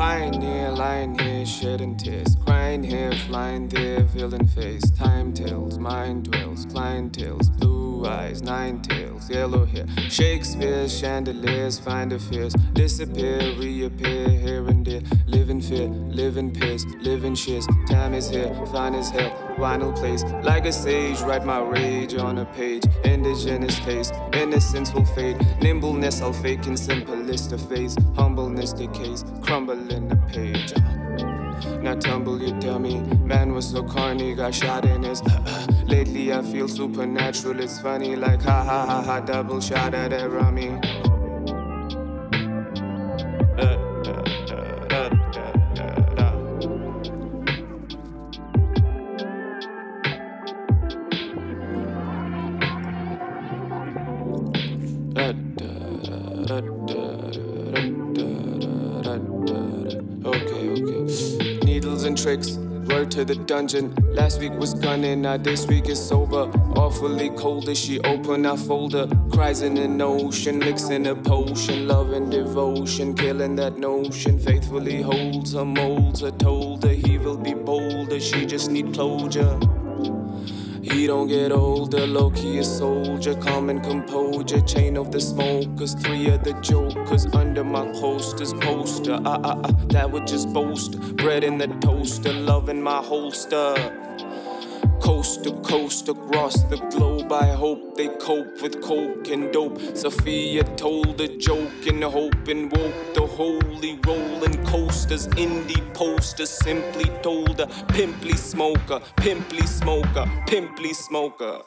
Pioneer, lying here, shedding tears. Crying here, flying there, villain face. Time tales, mind dwells, client tales, blue eyes, nine tails, yellow hair. Shakespeare, chandeliers, find a fears. Disappear, reappear here and there. Live in fear, live in peers, live in shears. Time is here, fine as hell. Vinyl place, like a sage, write my rage on a page. Indigenous taste, innocence will fade. Nimbleness I'll fake in simplest of phase. Humbleness decays, crumble in the page. Now tumble, you dummy. Man was so corny, got shot in his. Uh, uh. Lately I feel supernatural, it's funny, like ha ha ha ha, double shot at a rummy. Okay, okay. And tricks, word to the dungeon. Last week was gunning, now this week is sober. Awfully cold as she open our folder. Cries in an ocean, mixing a potion. Love and devotion, killing that notion. Faithfully holds her, molds her, told her he will be bolder. She just need closure. Don't get older, low key a soldier, calm and composure. Chain of the smokers, three of the jokers under my posters. Poster, ah ah ah, that would just boast. Bread in the toaster, love in my holster. Coast to coast across the globe, I hope they cope with coke and dope. Sophia told a joke and hope and woke the holy rolling coasters. Indie posters simply told a pimply smoker, pimply smoker, pimply smoker.